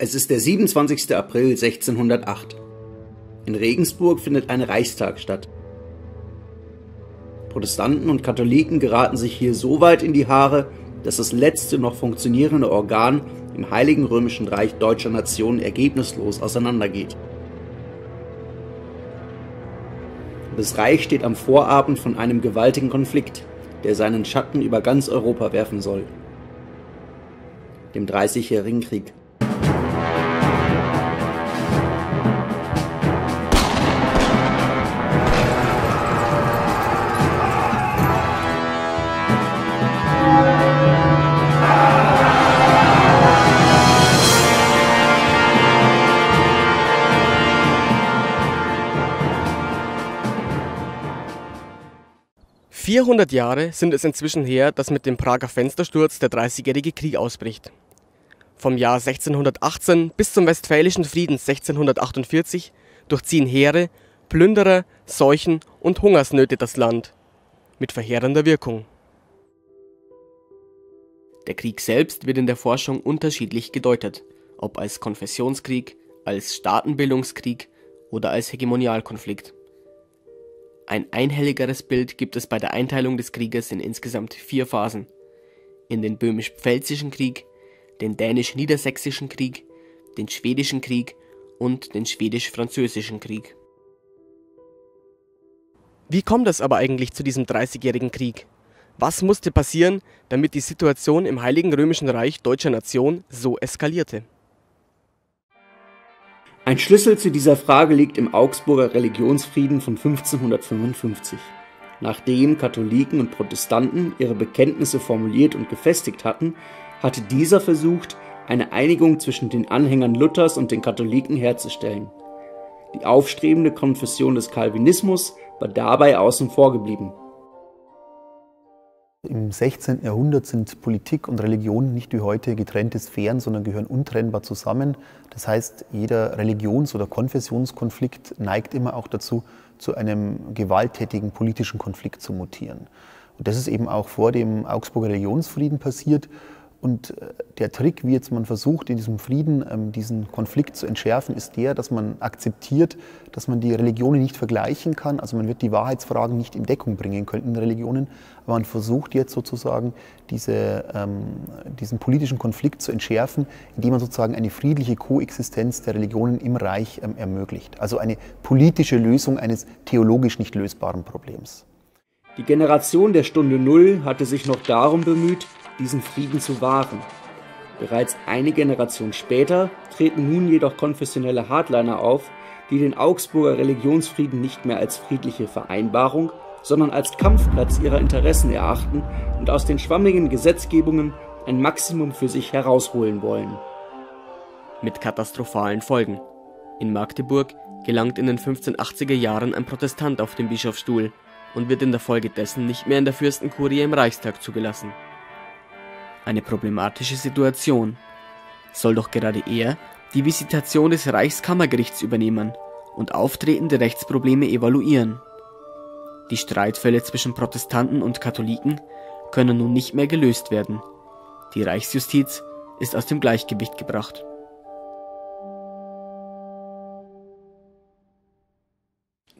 Es ist der 27. April 1608. In Regensburg findet ein Reichstag statt. Protestanten und Katholiken geraten sich hier so weit in die Haare, dass das letzte noch funktionierende Organ im Heiligen Römischen Reich deutscher Nation ergebnislos auseinandergeht. Das Reich steht am Vorabend von einem gewaltigen Konflikt, der seinen Schatten über ganz Europa werfen soll. Dem Dreißigjährigen Krieg. 400 Jahre sind es inzwischen her, dass mit dem Prager Fenstersturz der Dreißigjährige Krieg ausbricht. Vom Jahr 1618 bis zum Westfälischen Frieden 1648 durchziehen Heere, Plünderer, Seuchen und Hungersnöte das Land. Mit verheerender Wirkung. Der Krieg selbst wird in der Forschung unterschiedlich gedeutet, ob als Konfessionskrieg, als Staatenbildungskrieg oder als Hegemonialkonflikt. Ein einhelligeres Bild gibt es bei der Einteilung des Krieges in insgesamt vier Phasen: in den Böhmisch-Pfälzischen Krieg, den Dänisch-Niedersächsischen Krieg, den Schwedischen Krieg und den Schwedisch-Französischen Krieg. Wie kommt es aber eigentlich zu diesem Dreißigjährigen Krieg? Was musste passieren, damit die Situation im Heiligen Römischen Reich deutscher Nation so eskalierte? Ein Schlüssel zu dieser Frage liegt im Augsburger Religionsfrieden von 1555. Nachdem Katholiken und Protestanten ihre Bekenntnisse formuliert und gefestigt hatten, hatte dieser versucht, eine Einigung zwischen den Anhängern Luthers und den Katholiken herzustellen. Die aufstrebende Konfession des Calvinismus war dabei außen vor geblieben. Im 16. Jahrhundert sind Politik und Religion nicht wie heute getrennte Sphären, sondern gehören untrennbar zusammen. Das heißt, jeder Religions- oder Konfessionskonflikt neigt immer auch dazu, zu einem gewalttätigen politischen Konflikt zu mutieren. Und das ist eben auch vor dem Augsburger Religionsfrieden passiert. Und äh, der Trick, wie jetzt man versucht, in diesem Frieden ähm, diesen Konflikt zu entschärfen, ist der, dass man akzeptiert, dass man die Religionen nicht vergleichen kann. Also man wird die Wahrheitsfragen nicht in Deckung bringen können in Religionen. Aber man versucht jetzt sozusagen diese, ähm, diesen politischen Konflikt zu entschärfen, indem man sozusagen eine friedliche Koexistenz der Religionen im Reich ähm, ermöglicht. Also eine politische Lösung eines theologisch nicht lösbaren Problems. Die Generation der Stunde Null hatte sich noch darum bemüht, diesen Frieden zu wahren. Bereits eine Generation später treten nun jedoch konfessionelle Hardliner auf, die den Augsburger Religionsfrieden nicht mehr als friedliche Vereinbarung, sondern als Kampfplatz ihrer Interessen erachten und aus den schwammigen Gesetzgebungen ein Maximum für sich herausholen wollen. Mit katastrophalen Folgen. In Magdeburg gelangt in den 1580er Jahren ein Protestant auf den Bischofsstuhl und wird in der Folge dessen nicht mehr in der Fürstenkurie im Reichstag zugelassen eine problematische Situation. Soll doch gerade er die Visitation des Reichskammergerichts übernehmen und auftretende Rechtsprobleme evaluieren. Die Streitfälle zwischen Protestanten und Katholiken können nun nicht mehr gelöst werden. Die Reichsjustiz ist aus dem Gleichgewicht gebracht.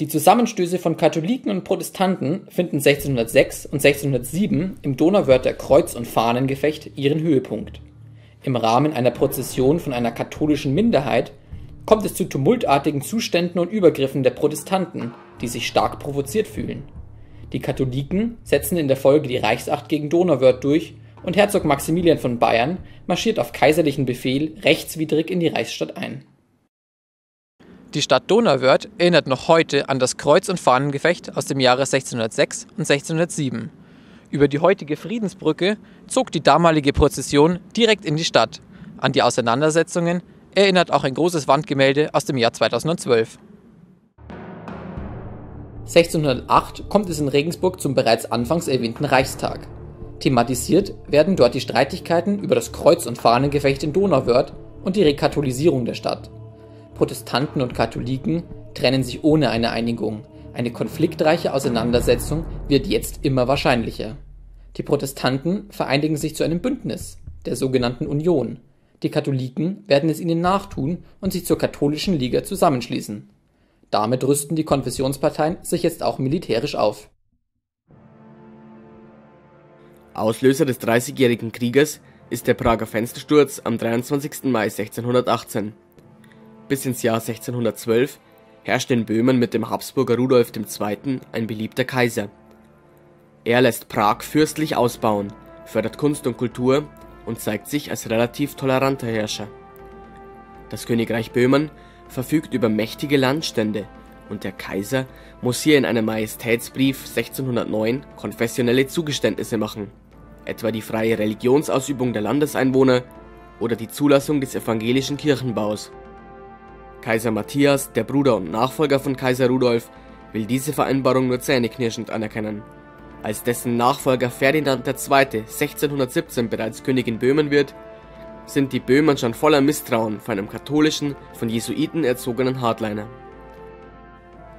Die Zusammenstöße von Katholiken und Protestanten finden 1606 und 1607 im Donauwörther Kreuz- und Fahnengefecht ihren Höhepunkt. Im Rahmen einer Prozession von einer katholischen Minderheit kommt es zu tumultartigen Zuständen und Übergriffen der Protestanten, die sich stark provoziert fühlen. Die Katholiken setzen in der Folge die Reichsacht gegen Donauwörth durch und Herzog Maximilian von Bayern marschiert auf kaiserlichen Befehl rechtswidrig in die Reichsstadt ein die Stadt Donauwörth erinnert noch heute an das Kreuz- und Fahnengefecht aus dem Jahre 1606 und 1607. Über die heutige Friedensbrücke zog die damalige Prozession direkt in die Stadt. An die Auseinandersetzungen erinnert auch ein großes Wandgemälde aus dem Jahr 2012. 1608 kommt es in Regensburg zum bereits anfangs erwähnten Reichstag. Thematisiert werden dort die Streitigkeiten über das Kreuz- und Fahnengefecht in Donauwörth und die Rekatholisierung der Stadt. Protestanten und Katholiken trennen sich ohne eine Einigung, eine konfliktreiche Auseinandersetzung wird jetzt immer wahrscheinlicher. Die Protestanten vereinigen sich zu einem Bündnis, der sogenannten Union, Die Katholiken werden es ihnen nachtun und sich zur Katholischen Liga zusammenschließen. Damit rüsten die Konfessionsparteien sich jetzt auch militärisch auf. Auslöser des Dreißigjährigen Krieges ist der Prager Fenstersturz am 23. Mai 1618. Bis ins Jahr 1612 herrschte in Böhmen mit dem Habsburger Rudolf II. ein beliebter Kaiser. Er lässt Prag fürstlich ausbauen, fördert Kunst und Kultur und zeigt sich als relativ toleranter Herrscher. Das Königreich Böhmen verfügt über mächtige Landstände und der Kaiser muss hier in einem Majestätsbrief 1609 konfessionelle Zugeständnisse machen, etwa die freie Religionsausübung der Landeseinwohner oder die Zulassung des evangelischen Kirchenbaus. Kaiser Matthias, der Bruder und Nachfolger von Kaiser Rudolf, will diese Vereinbarung nur zähneknirschend anerkennen. Als dessen Nachfolger Ferdinand II. 1617 bereits König in Böhmen wird, sind die Böhmen schon voller Misstrauen vor einem katholischen, von Jesuiten erzogenen Hardliner.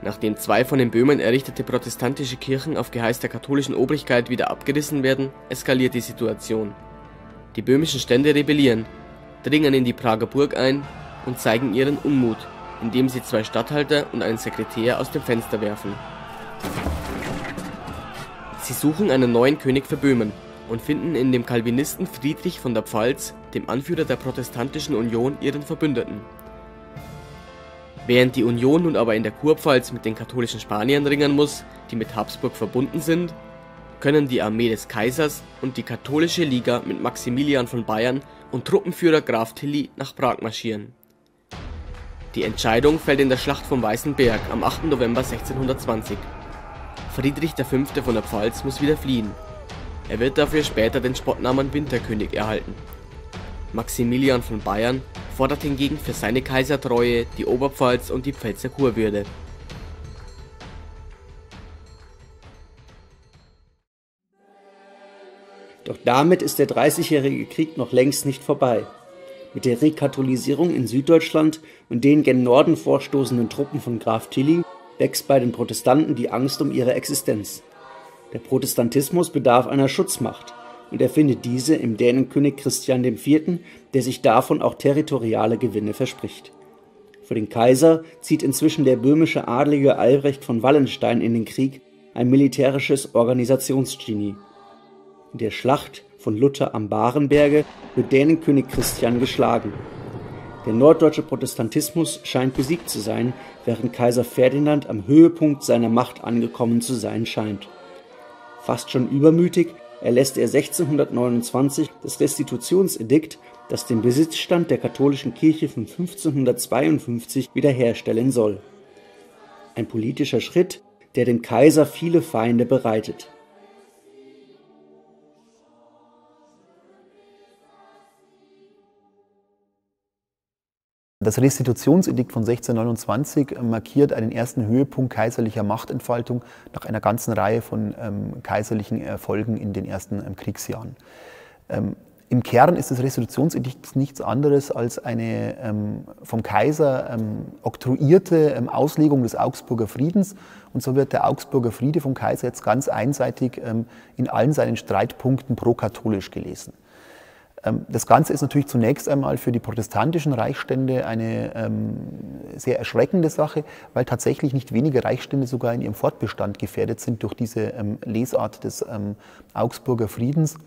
Nachdem zwei von den Böhmen errichtete protestantische Kirchen auf Geheiß der katholischen Obrigkeit wieder abgerissen werden, eskaliert die Situation. Die böhmischen Stände rebellieren, dringen in die Prager Burg ein und zeigen ihren Unmut, indem sie zwei Statthalter und einen Sekretär aus dem Fenster werfen. Sie suchen einen neuen König für Böhmen und finden in dem Calvinisten Friedrich von der Pfalz, dem Anführer der protestantischen Union, ihren Verbündeten. Während die Union nun aber in der Kurpfalz mit den katholischen Spaniern ringen muss, die mit Habsburg verbunden sind, können die Armee des Kaisers und die katholische Liga mit Maximilian von Bayern und Truppenführer Graf Tilly nach Prag marschieren. Die Entscheidung fällt in der Schlacht vom Weißen Berg am 8. November 1620. Friedrich V. von der Pfalz muss wieder fliehen. Er wird dafür später den Spottnamen Winterkönig erhalten. Maximilian von Bayern fordert hingegen für seine Kaisertreue die Oberpfalz und die Pfälzer Kurwürde. Doch damit ist der Dreißigjährige Krieg noch längst nicht vorbei. Mit der Rekatholisierung in Süddeutschland und den gen Norden vorstoßenden Truppen von Graf Tilly wächst bei den Protestanten die Angst um ihre Existenz. Der Protestantismus bedarf einer Schutzmacht, und er findet diese im Dänenkönig Christian IV., der sich davon auch territoriale Gewinne verspricht. Für den Kaiser zieht inzwischen der böhmische Adlige Albrecht von Wallenstein in den Krieg, ein militärisches Organisationsgenie. In der Schlacht von Luther am Barenberge wird Dänenkönig Christian geschlagen. Der norddeutsche Protestantismus scheint besiegt zu sein, während Kaiser Ferdinand am Höhepunkt seiner Macht angekommen zu sein scheint. Fast schon übermütig erlässt er 1629 das Restitutionsedikt, das den Besitzstand der katholischen Kirche von 1552 wiederherstellen soll. Ein politischer Schritt, der dem Kaiser viele Feinde bereitet Das Restitutionsedikt von 1629 markiert einen ersten Höhepunkt kaiserlicher Machtentfaltung nach einer ganzen Reihe von ähm, kaiserlichen Erfolgen in den ersten ähm, Kriegsjahren. Ähm, Im Kern ist das Restitutionsedikt nichts anderes als eine ähm, vom Kaiser ähm, oktroyierte ähm, Auslegung des Augsburger Friedens. Und so wird der Augsburger Friede vom Kaiser jetzt ganz einseitig in allen seinen Streitpunkten pro-katholisch gelesen. Ähm, das Ganze ist natürlich zunächst einmal für die protestantischen Reichsstände eine ähm, sehr erschreckende Sache, weil tatsächlich nicht wenige Reichsstände sogar in ihrem Fortbestand gefährdet sind durch diese ähm, Lesart des ähm, Augsburger Friedens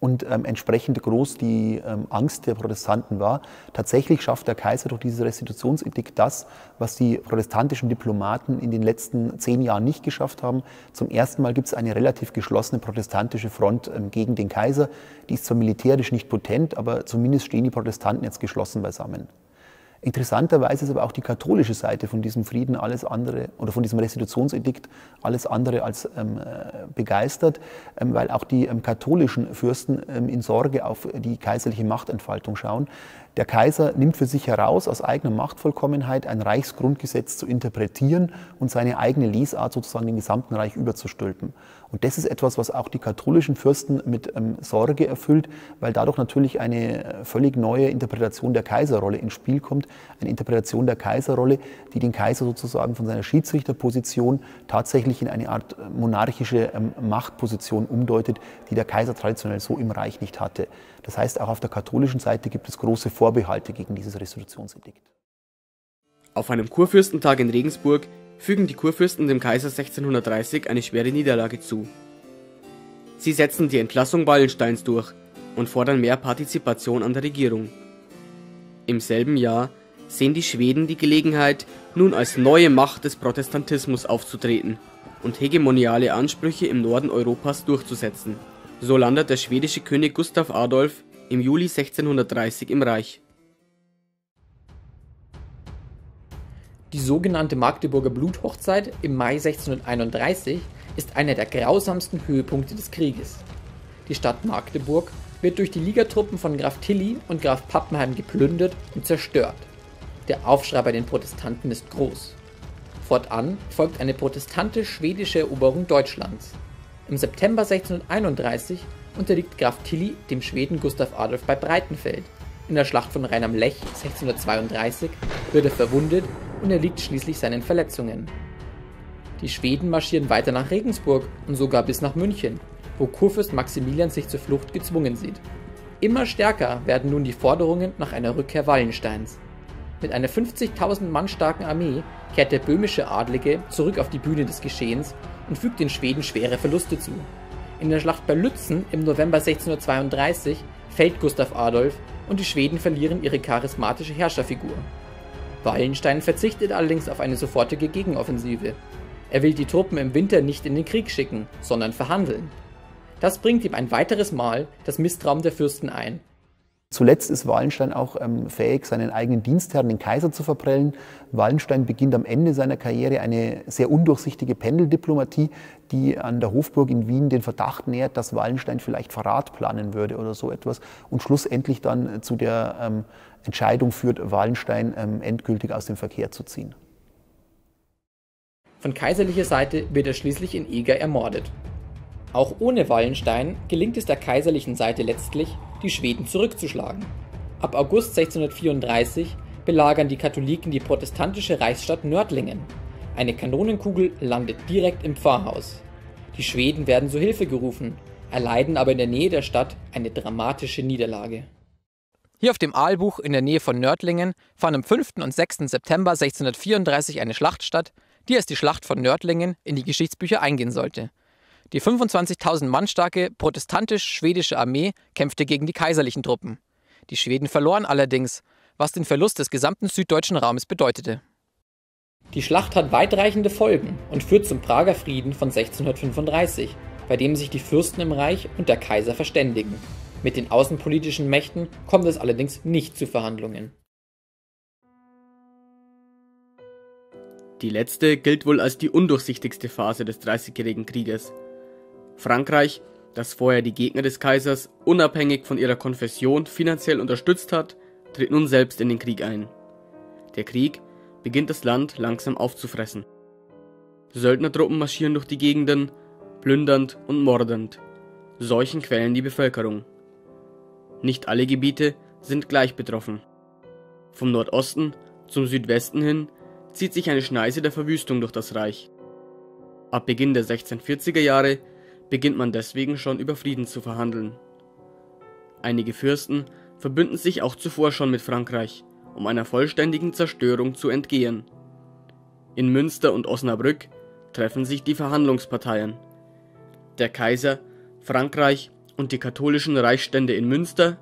und ähm, entsprechend groß die ähm, Angst der Protestanten war. Tatsächlich schafft der Kaiser durch dieses Restitutionsedikt das, was die protestantischen Diplomaten in den letzten zehn Jahren nicht geschafft haben. Zum ersten Mal gibt es eine relativ geschlossene protestantische Front ähm, gegen den Kaiser. Die ist zwar militärisch nicht potent, aber zumindest stehen die Protestanten jetzt geschlossen beisammen. Interessanterweise ist aber auch die katholische Seite von diesem Frieden alles andere oder von diesem Restitutionsedikt alles andere als ähm, äh, begeistert, ähm, weil auch die ähm, katholischen Fürsten ähm, in Sorge auf die kaiserliche Machtentfaltung schauen. Der Kaiser nimmt für sich heraus, aus eigener Machtvollkommenheit ein Reichsgrundgesetz zu interpretieren und seine eigene Lesart sozusagen dem gesamten Reich überzustülpen. Und das ist etwas, was auch die katholischen Fürsten mit ähm, Sorge erfüllt, weil dadurch natürlich eine äh, völlig neue Interpretation der Kaiserrolle ins Spiel kommt. Eine Interpretation der Kaiserrolle, die den Kaiser sozusagen von seiner Schiedsrichterposition tatsächlich in eine Art äh, monarchische ähm, Machtposition umdeutet, die der Kaiser traditionell so im Reich nicht hatte. Das heißt, auch auf der katholischen Seite gibt es große Vorbehalte gegen dieses Restitutionsedikt. Auf einem Kurfürstentag in Regensburg fügen die Kurfürsten dem Kaiser 1630 eine schwere Niederlage zu. Sie setzen die Entlassung Wallensteins durch und fordern mehr Partizipation an der Regierung. Im selben Jahr sehen die Schweden die Gelegenheit, nun als neue Macht des Protestantismus aufzutreten und hegemoniale Ansprüche im Norden Europas durchzusetzen. So landet der schwedische König Gustav Adolf im Juli 1630 im Reich. Die sogenannte Magdeburger Bluthochzeit im Mai 1631 ist einer der grausamsten Höhepunkte des Krieges. Die Stadt Magdeburg wird durch die Ligatruppen von Graf Tilly und Graf Pappenheim geplündert und zerstört. Der Aufschrei bei den Protestanten ist groß. Fortan folgt eine protestantisch-schwedische Eroberung Deutschlands. Im September 1631 unterliegt Graf Tilly dem Schweden Gustav Adolf bei Breitenfeld. In der Schlacht von Rhein am Lech 1632 wird er verwundet und erliegt schließlich seinen Verletzungen. Die Schweden marschieren weiter nach Regensburg und sogar bis nach München, wo Kurfürst Maximilian sich zur Flucht gezwungen sieht. Immer stärker werden nun die Forderungen nach einer Rückkehr Wallensteins. Mit einer 50.000 Mann starken Armee kehrt der böhmische Adlige zurück auf die Bühne des Geschehens und fügt den Schweden schwere Verluste zu. In der Schlacht bei Lützen im November 1632 fällt Gustav Adolf und die Schweden verlieren ihre charismatische Herrscherfigur. Wallenstein verzichtet allerdings auf eine sofortige Gegenoffensive. Er will die Truppen im Winter nicht in den Krieg schicken, sondern verhandeln. Das bringt ihm ein weiteres Mal das Misstrauen der Fürsten ein. Zuletzt ist Wallenstein auch ähm, fähig, seinen eigenen Dienstherren, den Kaiser, zu verprellen. Wallenstein beginnt am Ende seiner Karriere eine sehr undurchsichtige Pendeldiplomatie, die an der Hofburg in Wien den Verdacht nährt, dass Wallenstein vielleicht Verrat planen würde oder so etwas und schlussendlich dann zu der ähm, Entscheidung führt, Wallenstein ähm, endgültig aus dem Verkehr zu ziehen. Von kaiserlicher Seite wird er schließlich in Eger ermordet. Auch ohne Wallenstein gelingt es der kaiserlichen Seite letztlich, die Schweden zurückzuschlagen. Ab August 1634 belagern die Katholiken die protestantische Reichsstadt Nördlingen. Eine Kanonenkugel landet direkt im Pfarrhaus. Die Schweden werden zur Hilfe gerufen, erleiden aber in der Nähe der Stadt eine dramatische Niederlage. Hier auf dem Aalbuch in der Nähe von Nördlingen fand am 5. und 6. September 1634 eine Schlacht statt, die als die Schlacht von Nördlingen in die Geschichtsbücher eingehen sollte. Die 25.000 Mann starke protestantisch-schwedische Armee kämpfte gegen die kaiserlichen Truppen. Die Schweden verloren allerdings, was den Verlust des gesamten süddeutschen Raumes bedeutete. Die Schlacht hat weitreichende Folgen und führt zum Prager Frieden von 1635, bei dem sich die Fürsten im Reich und der Kaiser verständigen. Mit den außenpolitischen Mächten kommt es allerdings nicht zu Verhandlungen. Die letzte gilt wohl als die undurchsichtigste Phase des Dreißigjährigen Krieges. Frankreich, das vorher die Gegner des Kaisers unabhängig von ihrer Konfession finanziell unterstützt hat, tritt nun selbst in den Krieg ein. Der Krieg beginnt das Land langsam aufzufressen. Söldnertruppen marschieren durch die Gegenden, plündernd und mordend. Seuchen quälen die Bevölkerung. Nicht alle Gebiete sind gleich betroffen. Vom Nordosten zum Südwesten hin zieht sich eine Schneise der Verwüstung durch das Reich. Ab Beginn der 1640er Jahre beginnt man deswegen schon über Frieden zu verhandeln. Einige Fürsten verbünden sich auch zuvor schon mit Frankreich, um einer vollständigen Zerstörung zu entgehen. In Münster und Osnabrück treffen sich die Verhandlungsparteien. Der Kaiser, Frankreich und die katholischen Reichsstände in Münster,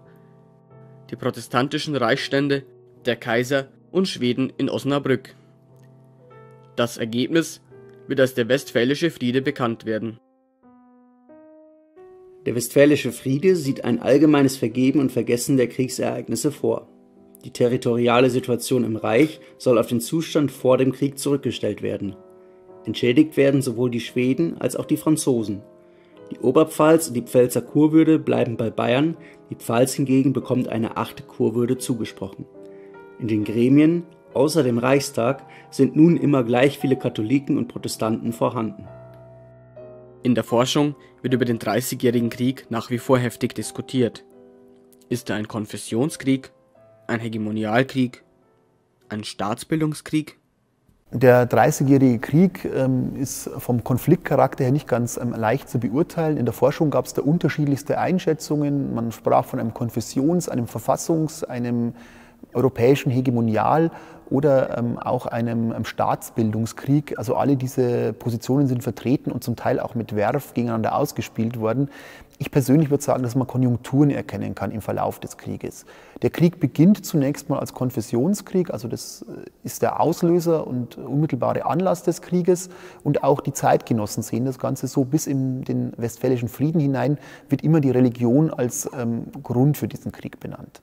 die protestantischen Reichsstände, der Kaiser und Schweden in Osnabrück. Das Ergebnis wird als der Westfälische Friede bekannt werden. Der Westfälische Friede sieht ein allgemeines Vergeben und Vergessen der Kriegsereignisse vor. Die territoriale Situation im Reich soll auf den Zustand vor dem Krieg zurückgestellt werden. Entschädigt werden sowohl die Schweden als auch die Franzosen. Die Oberpfalz und die Pfälzer Kurwürde bleiben bei Bayern, die Pfalz hingegen bekommt eine achte Kurwürde zugesprochen. In den Gremien, außer dem Reichstag, sind nun immer gleich viele Katholiken und Protestanten vorhanden. In der Forschung wird über den Dreißigjährigen Krieg nach wie vor heftig diskutiert. Ist er ein Konfessionskrieg, ein Hegemonialkrieg, ein Staatsbildungskrieg? Der Dreißigjährige Krieg ähm, ist vom Konfliktcharakter her nicht ganz ähm, leicht zu beurteilen. In der Forschung gab es da unterschiedlichste Einschätzungen. Man sprach von einem Konfessions-, einem Verfassungs-, einem europäischen Hegemonial oder ähm, auch einem, einem, Staatsbildungskrieg. Also alle diese Positionen sind vertreten und zum Teil auch mit Werf gegeneinander ausgespielt worden. Ich persönlich würde sagen, dass man Konjunkturen erkennen kann im Verlauf des Krieges. Der Krieg beginnt zunächst mal als Konfessionskrieg, also das äh, ist der Auslöser und unmittelbare Anlass des Krieges. Und auch die Zeitgenossen sehen das Ganze so. Bis in den Westfälischen Frieden hinein wird immer die Religion als ähm, Grund für diesen Krieg benannt.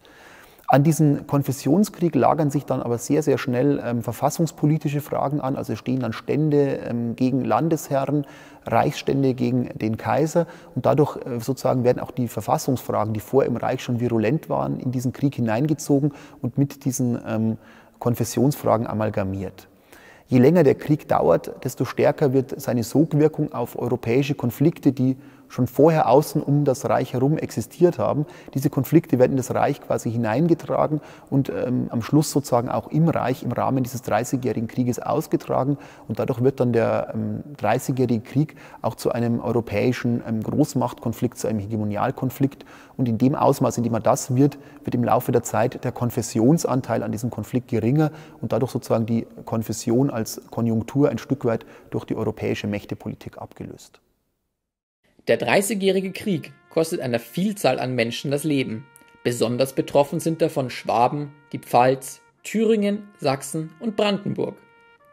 An diesen Konfessionskrieg lagern sich dann aber sehr, sehr schnell ähm, verfassungspolitische Fragen an. Also stehen dann Stände ähm, gegen Landesherren, Reichsstände gegen den Kaiser. Und dadurch äh, sozusagen werden auch die Verfassungsfragen, die vorher im Reich schon virulent waren, in diesen Krieg hineingezogen und mit diesen ähm, Konfessionsfragen amalgamiert. Je länger der Krieg dauert, desto stärker wird seine Sogwirkung auf europäische Konflikte, die schon vorher außen um das Reich herum existiert haben. Diese Konflikte werden in das Reich quasi hineingetragen und ähm, am Schluss sozusagen auch im Reich im Rahmen dieses Dreißigjährigen Krieges ausgetragen. Und dadurch wird dann der ähm, Dreißigjährige Krieg auch zu einem europäischen ähm, Großmachtkonflikt, zu einem Hegemonialkonflikt. Und in dem Ausmaß, in dem er das wird, wird im Laufe der Zeit der Konfessionsanteil an diesem Konflikt geringer und dadurch sozusagen die Konfession als Konjunktur ein Stück weit durch die europäische Mächtepolitik abgelöst. Der Dreißigjährige Krieg kostet einer Vielzahl an Menschen das Leben. Besonders betroffen sind davon Schwaben, die Pfalz, Thüringen, Sachsen und Brandenburg.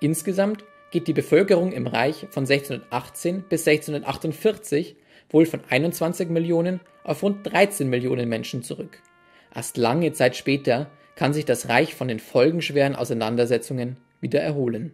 Insgesamt geht die Bevölkerung im Reich von 1618 bis 1648 wohl von 21 Millionen auf rund 13 Millionen Menschen zurück. Erst lange Zeit später kann sich das Reich von den folgenschweren Auseinandersetzungen wieder erholen